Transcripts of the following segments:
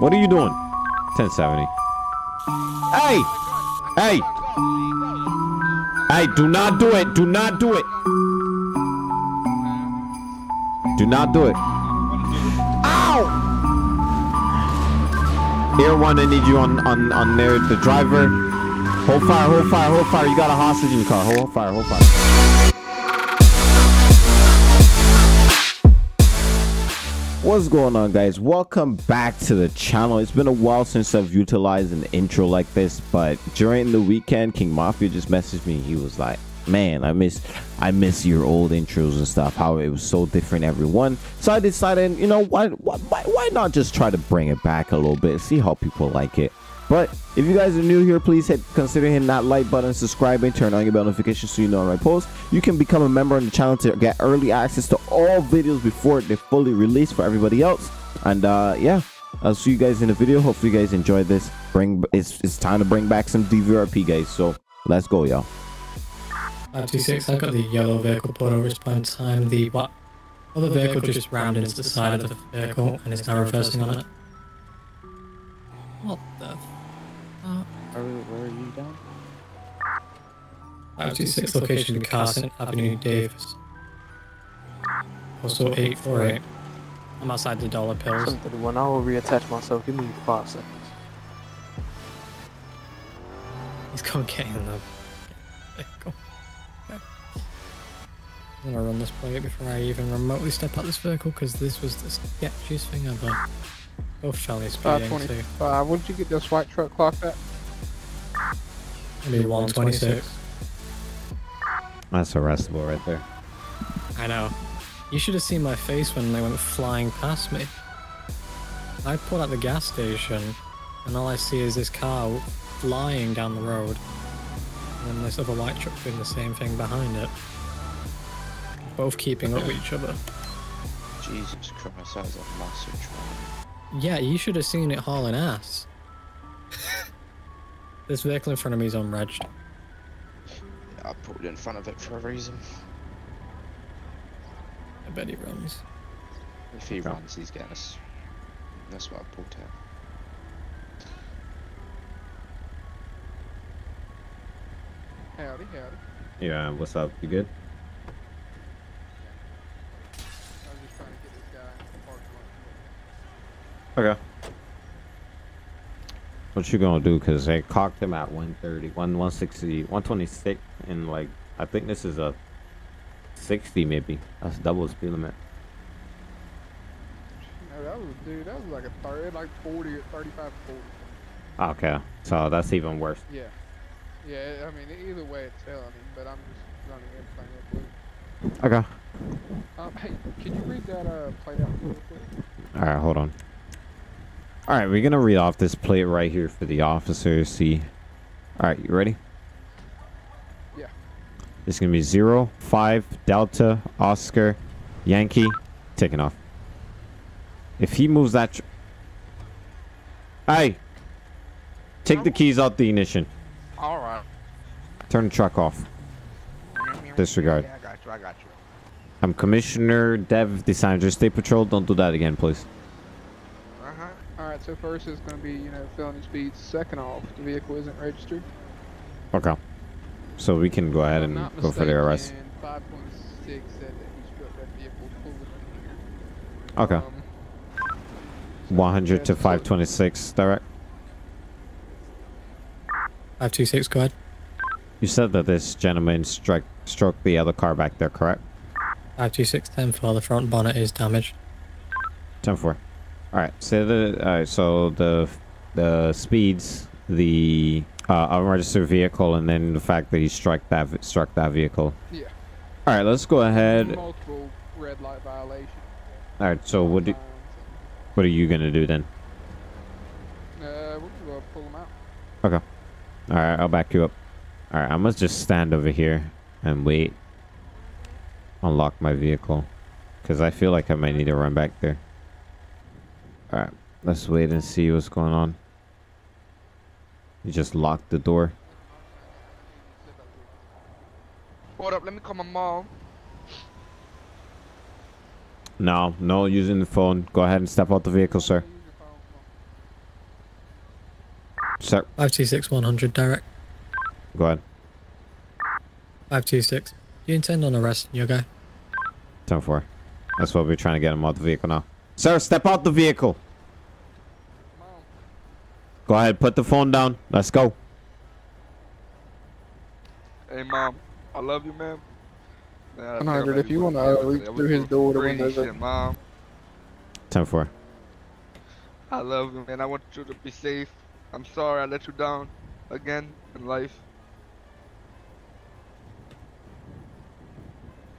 What are you doing? 1070. Hey! Hey! Hey, do not do it. Do not do it. Do not do it. Ow! Air one, I need you on on on there. The driver. Hold fire, hold fire, hold fire. You got a hostage in your car. Hold fire, hold fire. What's going on guys? Welcome back to the channel. It's been a while since I've utilized an intro like this, but during the weekend, King Mafia just messaged me. He was like, man, I miss I miss your old intros and stuff, how it was so different every one. So I decided, you know, why, why, why not just try to bring it back a little bit, see how people like it. But if you guys are new here, please hit consider hitting that like button, subscribing, turn on your bell notifications so you know when I post. You can become a member on the channel to get early access to all videos before they're fully released for everybody else. And uh, yeah, I'll see you guys in the video. Hopefully you guys enjoyed this. Bring it's it's time to bring back some DVRP guys. So let's go, y'all. 526, I got the yellow vehicle pulled over spawn time. The what? Other vehicle just rammed into the side of the vehicle and is now reversing on it. What the? F- Where, where are you down? Uh, 526 location to Carson Avenue Davis. Also 848. I'm outside the dollar pills. 731. I will reattach myself. Give me five seconds. He's gonna get in the vehicle. Okay. I'm gonna run this play before I even remotely step out this vehicle because this was the sketchiest thing ever. Oh, Charlie's speeding too. 525. What did you get this white truck clocked at? Maybe 126. That's arrestable right there. I know. You should have seen my face when they went flying past me. I pulled out the gas station, and all I see is this car flying down the road, and then this other white truck doing the same thing behind it. Both keeping up with each other. Jesus Christ, that was a massive truck. Yeah, you should have seen it hauling ass. This vehicle in front of me is unregged. Yeah, I pulled in front of it for a reason. I bet he runs. If he runs, he's getting us. That's what I pulled out. Howdy, howdy. Yeah, what's up? You good? I was just trying to get this guy in the parking lot. Okay. What you gonna do? Cause they cocked him at 130, 1, 160, 126, and like I think this is a 60 maybe. That's double speed limit. No, that was, dude, that was like a third, like 40 or 35, 40. Okay, so that's even worse. Yeah. Yeah, I mean, either way it's I mean, but I'm just running everything up. Okay. Um, hey, can you read that, uh, plate out real quick? All right, hold on. All right, we're gonna read off this plate right here for the officers. See. All right, you ready? Yeah. It's gonna be zero five Delta Oscar Yankee taking off. If he moves that, hey, take the keys out the ignition. Alright. Turn the truck off. Disregard. Yeah, I got you, I got you. I'm Commissioner Dev Designer State Patrol. Don't do that again, please. Uh-huh. So first is going to be, you know, felony speed. Second off, the vehicle isn't registered. Okay. So we can go ahead and not go for the arrest. 5.6 said that he struck that vehicle pulling in here. Okay. Um, so 100 to 526 direct. 526, go ahead. You said that this gentleman struck struck the other car back there, correct? 526, 10 for the front bonnet is damaged. 10 4. Alright, so the alright, so the the speeds, the uh, unregistered vehicle, and then the fact that he struck that struck that vehicle. Yeah. Alright, let's go ahead. Multiple red light violations. Alright, so what do, what are you gonna do then? Uh, gonna pull them out. Okay. Alright, I'll back you up. Alright, I must just stand over here and wait. Unlock my vehicle. Because I feel like I might need to run back there. Alright, let's wait and see what's going on. You just locked the door. Hold up, let me call my mom. No, no using the phone. Go ahead and step out the vehicle, sir. Use your phone, come Sir, 526 100 direct. go ahead. 526. Do you intend on arresting your guy? 10 4. That's what we're trying to get him out the vehicle now. Sir, step out the vehicle. Go ahead, put the phone down. Let's go. Hey, mom. I love you, man. Man, 100, if you wanna, be uh, reach through his door, the crazy windows shit, mom. 10 4. I love you, man. I want you to be safe. I'm sorry I let you down again in life.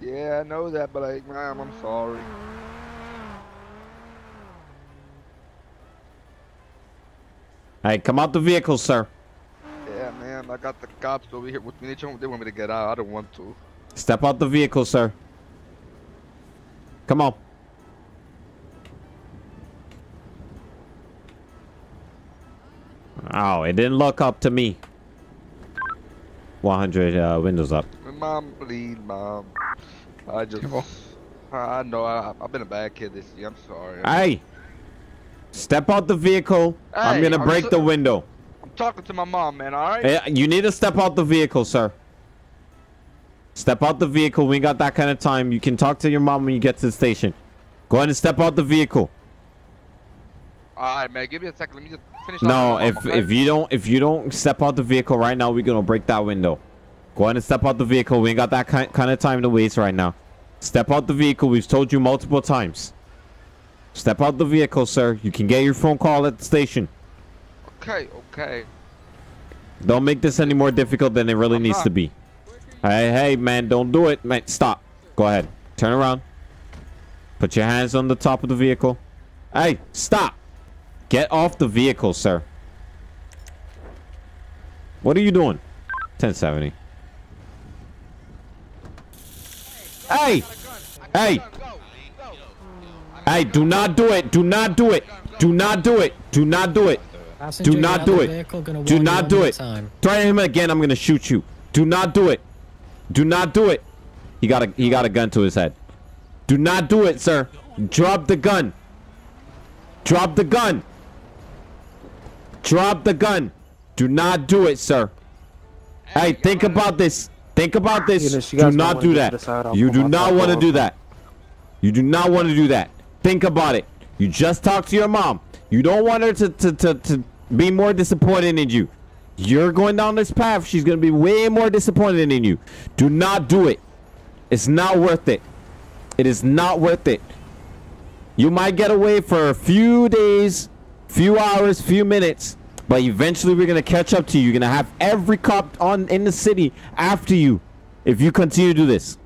Yeah, I know that, but like, mom, I'm sorry. Hey, come out the vehicle, sir. Yeah, man, I got the cops over here with me. They they want me to get out. I don't want to. Step out the vehicle, sir. Come on. Oh, it didn't look up to me. 100 uh, windows up. Mom, please, mom. I just, I I know I, I've been a bad kid this year. I'm sorry. Hey, step out the vehicle. I'm gonna I'm break so- the window. I'm talking to my mom, man. All right. Eh, you need to step out the vehicle, sir. Step out the vehicle. We ain't got that kind of time. You can talk to your mom when you get to the station. Go ahead and step out the vehicle. All right, man. Give me a second. Let me just finish. No, if mom, okay? if you don't if you don't step out the vehicle right now, we're gonna break that window. Go ahead and step out the vehicle. We ain't got that kind kind of time to waste right now. Step out the vehicle. We've told you multiple times. Step out the vehicle, sir. You can get your phone call at the station. Okay, okay. Don't make this any more difficult than it really I'm needs not. to be. Hey, hey, man, don't do it, man. Stop. Go ahead. Turn around. Put your hands on the top of the vehicle. Hey, stop. Get off the vehicle, sir. What are you doing? 1070. Hey! Hey! Hey, do not do it. Do not do it. Do not do it. Do not do it. Do not do it. Do not do it. Try him again, I'm gonna shoot you. Do not do it. Do not do it. He got a he got a gun to his head. Do not do it, sir. Drop the gun. Drop the gun. Drop the gun. Do not do it, sir. Hey, think about this. Think about this. Do not do that. this out. I'll You do not want to do that. You do not want to do that. Think about it. You just talked to your mom. You don't want her to, to, to, to be more disappointed in you. You're going down this path. She's going to be way more disappointed in you. Do not do it. It's not worth it. It is not worth it. You might get away for a few days, few hours, few minutes, but eventually we're gonna catch up to you. You're gonna have every cop on in the city after you if you continue to do this.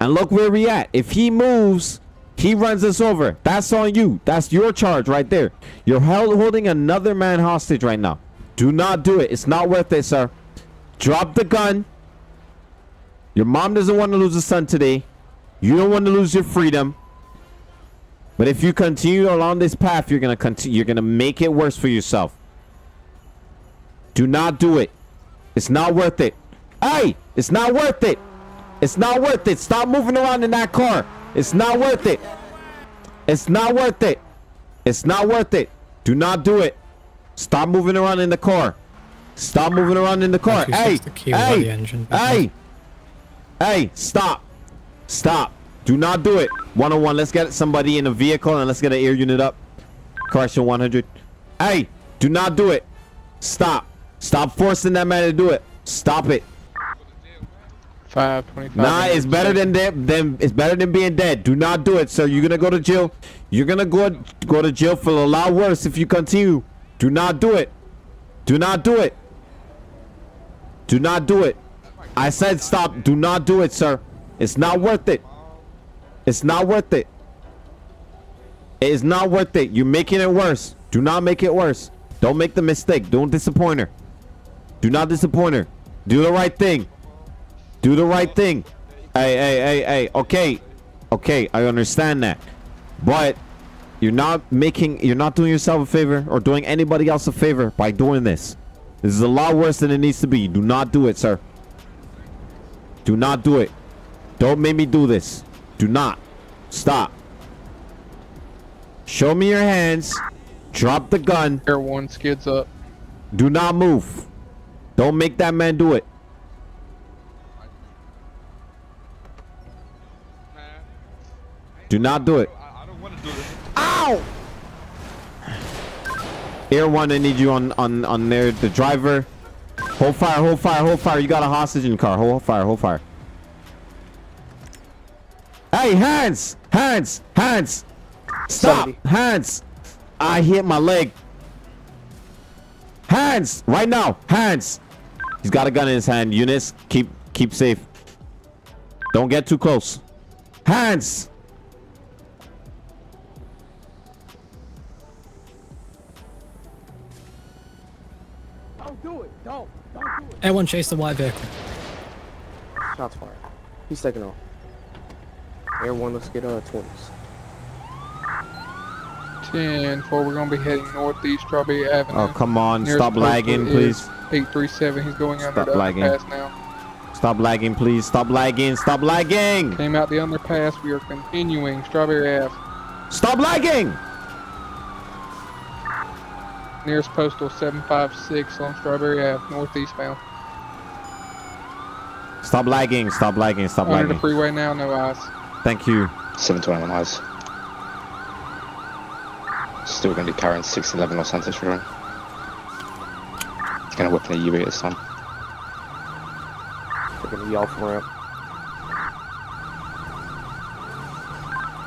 And look where we at. If he moves, he runs us over. That's on you. That's your charge right there. You're held, holding another man hostage right now. Do not do it. It's not worth it, sir. Drop the gun. Your mom doesn't want to lose a son today. You don't want to lose your freedom. But if you continue along this path, you're gonna continue. You're gonna make it worse for yourself. Do not do it. It's not worth it. Hey, it's not worth it. It's not worth it. Stop moving around in that car. It's not worth it. It's not worth it. It's not worth it. Do not do it. Stop moving around in the car. Stop moving around in the car. Hey, fix the key without hey, the engine. hey, hey, stop. Stop. Do not do it. 101, let's get somebody in a vehicle and let's get an air unit up. Correction 100. Hey, do not do it. Stop. Stop forcing that man to do it. Stop it. 525. Nah, it's better than dead. Than it's better than being dead. Do not do it, sir. You're gonna go to jail. You're gonna go go to jail for a lot worse if you continue. Do not do it. Do not do it. Do not do it. I said stop. Do not do it, sir. It's not worth it. It's not worth it. It is not worth it. You're making it worse. Do not make it worse. Don't make the mistake. Don't disappoint her. Do not disappoint her. Do the right thing. Do the right thing. Hey, hey, hey, hey. Okay. Okay, I understand that. But you're not making you're not doing yourself a favor or doing anybody else a favor by doing this. This is a lot worse than it needs to be. Do not do it, sir. Do not do it. Don't make me do this. Do not. Stop. Show me your hands. Drop the gun. Air one skids up. Do not move. Don't make that man do it. Do not do it. I, I don't want to do this. Ow! Air one, I need you on on on there. The driver. Hold fire, hold fire, hold fire. You got a hostage in the car. Hold fire, hold fire. Hey, hands, hands, hands. Stop, Somebody. hands. I hit my leg. Hands, right now, hands. He's got a gun in his hand. Eunice, keep keep safe. Don't get too close. Hands. Everyone chase the white vehicle. Shots fired. He's taking off. Air one, let's get uh 20s. 10 4, we're going to be heading northeast Strawberry Avenue. Oh, come on. Nearest Stop lagging, please. 837, he's going under Stop the lagging. underpass now. Stop lagging, please. Stop lagging. Stop lagging. Came out the underpass, we are continuing Strawberry Ave. Stop lagging. Nearest postal 756 on Strawberry Ave, northeast bound. Stop lagging. Stop lagging. Stop Under the lagging. freeway now, no eyes. Thank you. 721 eyes. Still going to be carrying 611 Los Santos Road. He's going to whip in a UE this time. Taking the for ramp.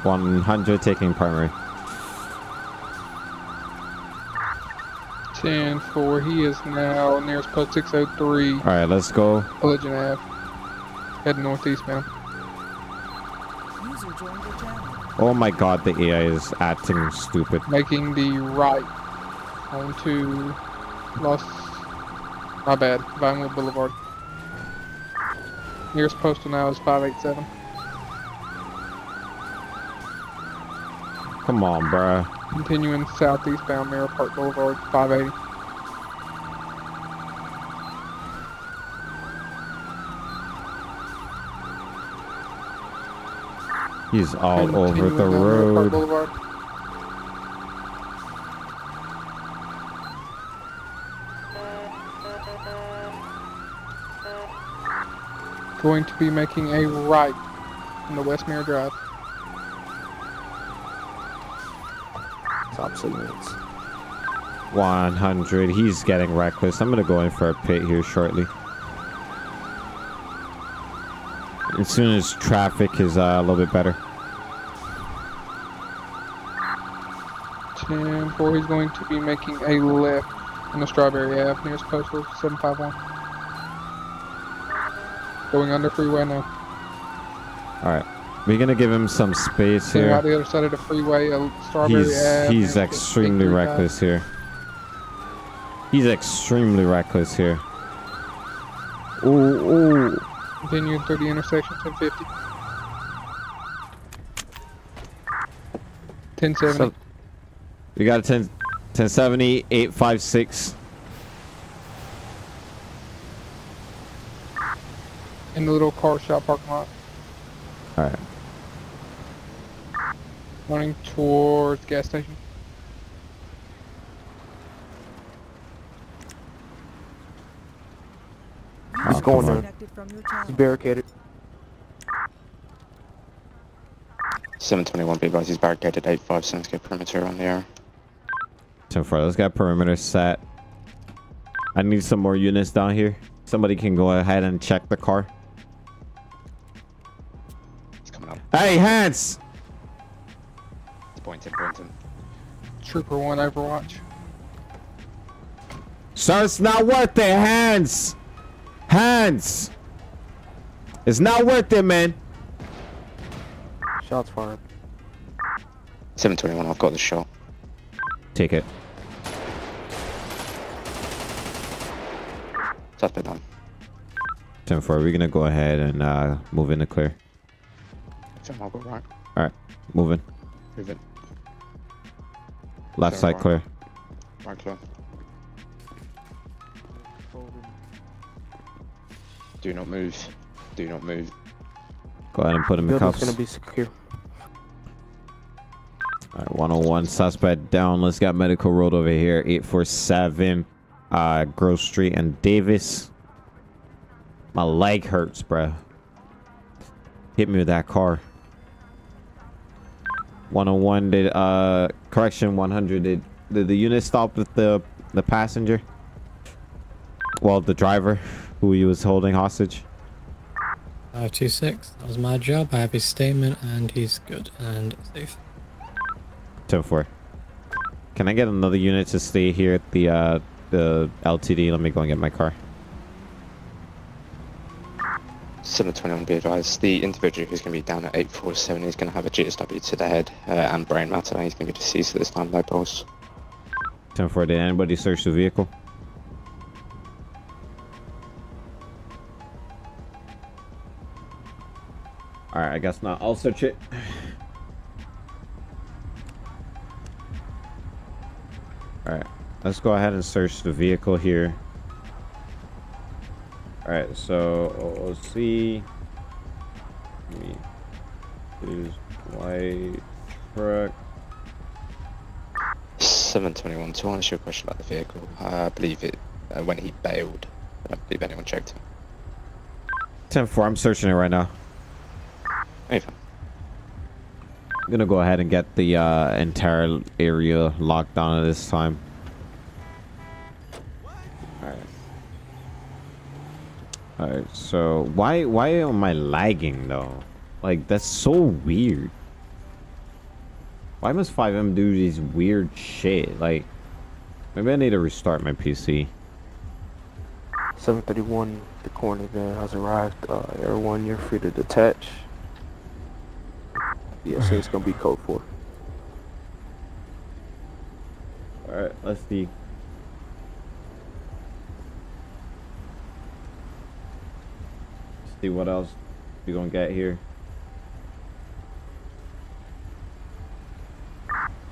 100 taking primary. 10 4, he is now nearest post 603, All right, let's go. Legend Ave. Heading northeast bound. User joined your channel. Oh my god, the AI is acting stupid. Making the right onto Los. My bad, Vinewood Boulevard. Nearest postal now is 587. Come on, bruh. Continuing southeast bound Mirror Park Boulevard, 580. He's all over the down Mirror Park road. Boulevard. Going to be making a right on the West Mirror Drive. Top segments. 100. He's getting reckless. I'm gonna go in for a pit here shortly. As soon as traffic is uh, a little bit better. 10 4, he's going to be making a left on the Strawberry Ave, nearest postal 751. Going under freeway now. All right, we're gonna give him some space Came out here. the other side of the freeway, uh, Strawberry He's Ave. he's nearest extremely 835. reckless here. He's extremely reckless here. Ooh, ooh. Continuing through the intersection, 1050. 1070. So- We got a 10, 1070, 856. in the little car shop parking lot. All right. Running towards gas station. He's Oh, going on. there. Disconnected from your He's barricaded. 721 people, he's barricaded 857 to get perimeter on the air. 10 4. Let's get perimeter set. I need some more units down here. Somebody can go ahead and check the car. He's coming up. Hey, hands! He's pointing, pointing. Trooper 1 Overwatch. Sir, it's not worth it. Hands! Hands! It's not worth it, man. Shots fired. 721, I've got the shot. Take it. Suspect on. 10 4. We're gonna go ahead and uh, move in the clear. John, I'll go right. Alright, moving. Moving. Left side right. clear. Right clear. Do not move. Do not move. Go ahead and put him in Building's cuffs. gonna be secure. Alright, 101 suspect down. Let's get medical road over here. 847. uh, Grove Street and Davis. My leg hurts, bruh. Hit me with that car. 101 did uh correction 100 did did the unit stop with the the passenger? Well, the driver who he was holding hostage. 526. That was my job. I have his statement and he's good and safe. 10 4. Can I get another unit to stay here at the uh the LTD? Let me go and get my car. 721 be advised, the individual who's going to be down at 847 is going to have a GSW to the head uh, and brain matter. He's going to be deceased at this time, no pulse. 10 4. Did anybody search the vehicle? Alright, I guess not. I'll search it. Alright, let's go ahead and search the vehicle here. Alright, so OOC. Me. Is white truck. 721, to answer your question about the vehicle, I believe it, uh, when he bailed, I don't believe anyone checked him. 10 4. I'm searching it right now. Anything. I'm gonna go ahead and get the uh, entire area locked down at this time. Alright. Alright, so why why am I lagging though? Like that's so weird. Why must FiveM do these weird shit? Like maybe I need to restart my PC. 731, the corner van has arrived. Uh, everyone, you're free to detach. Yeah, so it's gonna be code 4. Alright, let's see. see what else we gonna get here.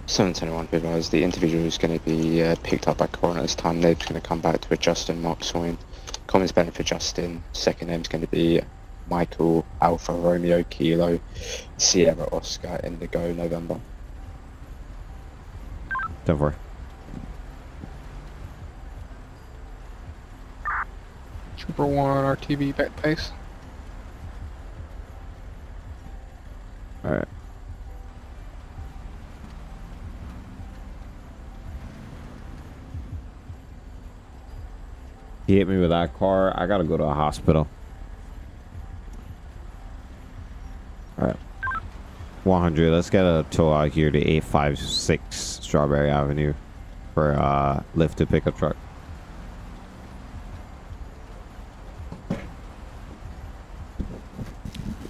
721 be advised, the individual who's going to be uh, picked up by coroner this time, they're going to come back to a Justin Marksoin. Comments benefit Justin, second name's going to be Michael Alpha Romeo Kilo Sierra Oscar Indigo November. Don't worry. Trooper 1, on RTV back base. Alright. He hit me with that car. I gotta go to a hospital. 100. Let's get a tow out here to 856 Strawberry Avenue for uh lifted pickup truck.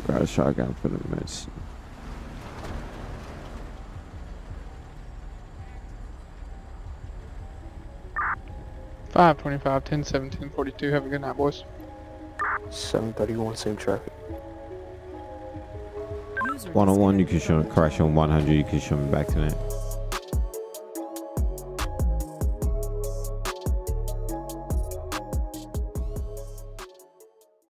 Grab a shotgun for the meds. Five twenty-five, ten seventeen, forty-two. Have a good night, boys. 731, same traffic. User 101, you can show from correction 100, you can show me back to that.